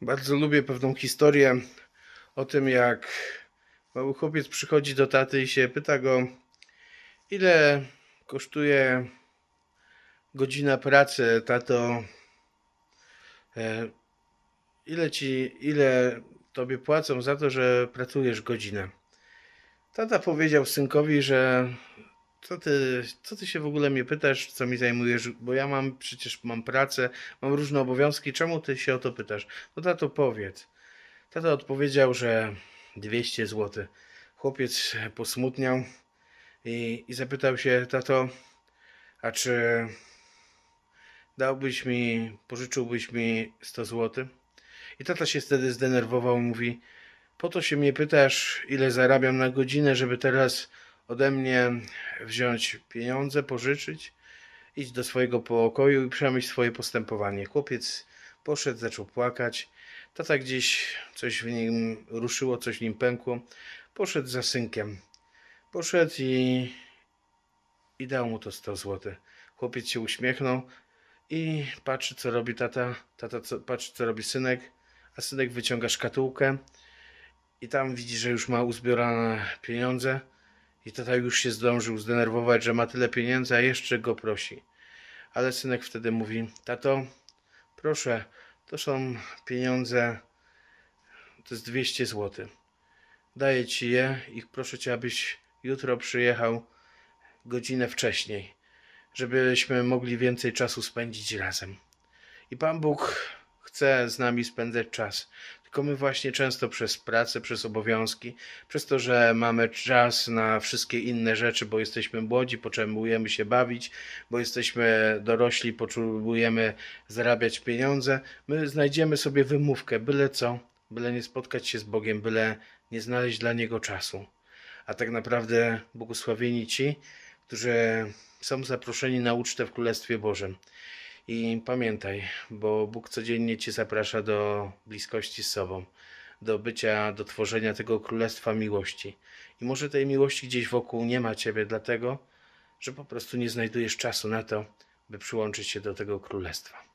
Bardzo lubię pewną historię o tym, jak mały chłopiec przychodzi do taty i się pyta go, ile kosztuje godzina pracy, tato. E, ile ci, ile tobie płacą za to, że pracujesz godzinę? Tata powiedział synkowi, że co ty, co ty się w ogóle mnie pytasz, co mi zajmujesz, bo ja mam, przecież mam pracę, mam różne obowiązki, czemu ty się o to pytasz? No tato powiedz. Tata odpowiedział, że 200 zł. Chłopiec posmutniał i, i zapytał się, tato, a czy dałbyś mi, pożyczyłbyś mi 100 zł? I tata się wtedy zdenerwował mówi, po to się mnie pytasz, ile zarabiam na godzinę, żeby teraz ode mnie wziąć pieniądze, pożyczyć, iść do swojego pokoju i przemyśleć swoje postępowanie. Chłopiec poszedł, zaczął płakać. Tata gdzieś coś w nim ruszyło, coś w nim pękło. Poszedł za synkiem. Poszedł i, i dał mu to 100 zł. Chłopiec się uśmiechnął i patrzy, co robi tata. Tata co, patrzy, co robi synek, a synek wyciąga szkatułkę i tam widzi, że już ma uzbierane pieniądze. I tata już się zdążył zdenerwować, że ma tyle pieniędzy, a jeszcze go prosi. Ale synek wtedy mówi: Tato, proszę, to są pieniądze, to jest 200 zł. Daję ci je i proszę cię, abyś jutro przyjechał godzinę wcześniej, żebyśmy mogli więcej czasu spędzić razem. I Pan Bóg chce z nami spędzać czas. Tylko my właśnie często przez pracę, przez obowiązki, przez to, że mamy czas na wszystkie inne rzeczy, bo jesteśmy młodzi, potrzebujemy się bawić, bo jesteśmy dorośli, potrzebujemy zarabiać pieniądze, my znajdziemy sobie wymówkę, byle co, byle nie spotkać się z Bogiem, byle nie znaleźć dla Niego czasu. A tak naprawdę błogosławieni ci, którzy są zaproszeni na ucztę w Królestwie Bożym. I pamiętaj, bo Bóg codziennie Cię zaprasza do bliskości z sobą, do bycia, do tworzenia tego królestwa miłości. I może tej miłości gdzieś wokół nie ma Ciebie, dlatego, że po prostu nie znajdujesz czasu na to, by przyłączyć się do tego królestwa.